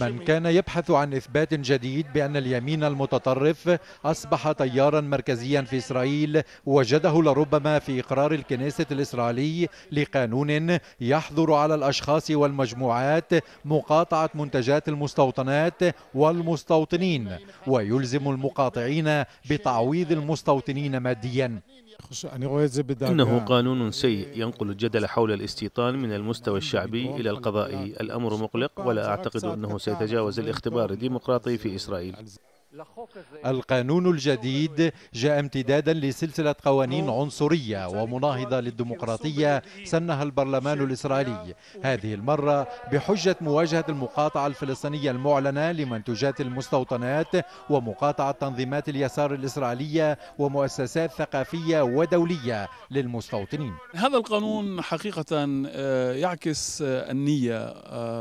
من كان يبحث عن إثبات جديد بأن اليمين المتطرف أصبح تيارا مركزيا في إسرائيل وجده لربما في إقرار الكنيسة الإسرائيلي لقانون يحظر على الأشخاص والمجموعات مقاطعة منتجات المستوطنات والمستوطنين ويلزم المقاطعين بتعويض المستوطنين ماديا. إنه قانون سيء ينقل الجدل حول الاستيطان من المستوى الشعبي إلى القضائي. الأمر مقلق ولا أعتقد أنه سيتجاوز الاختبار الديمقراطي في إسرائيل. القانون الجديد جاء امتدادا لسلسلة قوانين عنصرية ومناهضة للديمقراطية سنها البرلمان الإسرائيلي. هذه المرة بحجة مواجهة المقاطعة الفلسطينية المعلنة لمنتوجات المستوطنات ومقاطعة تنظيمات اليسار الإسرائيلية ومؤسسات ثقافية ودولية للمستوطنين. هذا القانون حقيقة يعكس النية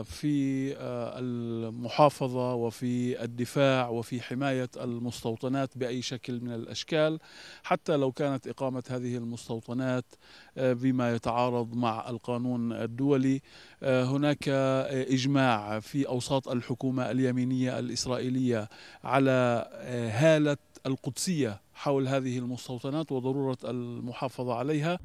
في المحافظة وفي الدفاع وفي حماية حماية المستوطنات بأي شكل من الأشكال حتى لو كانت إقامة هذه المستوطنات بما يتعارض مع القانون الدولي. هناك إجماع في أوساط الحكومة اليمينية الإسرائيلية على هالة القدسية حول هذه المستوطنات وضرورة المحافظة عليها.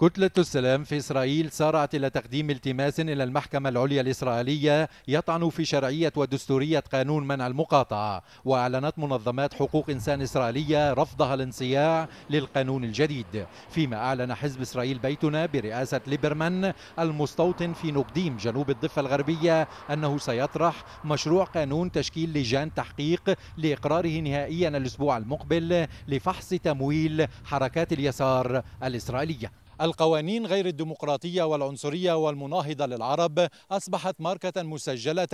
كتلة السلام في إسرائيل سارعت إلى تقديم التماس إلى المحكمة العليا الإسرائيلية يطعن في شرعية ودستورية قانون منع المقاطعة وأعلنت منظمات حقوق إنسان إسرائيلية رفضها الانصياع للقانون الجديد. فيما أعلن حزب إسرائيل بيتنا برئاسة ليبرمان المستوطن في نقديم جنوب الضفة الغربية أنه سيطرح مشروع قانون تشكيل لجان تحقيق لإقراره نهائيا الأسبوع المقبل لفحص تمويل حركات اليسار الإسرائيلية. القوانين غير الديمقراطية والعنصرية والمناهضة للعرب أصبحت ماركة مسجلة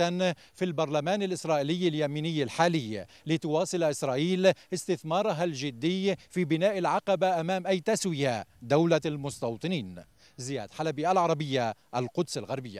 في البرلمان الإسرائيلي اليميني الحالي لتواصل إسرائيل استثمارها الجدي في بناء العقبة أمام أي تسوية دولة المستوطنين. زياد حلبي العربية القدس الغربية.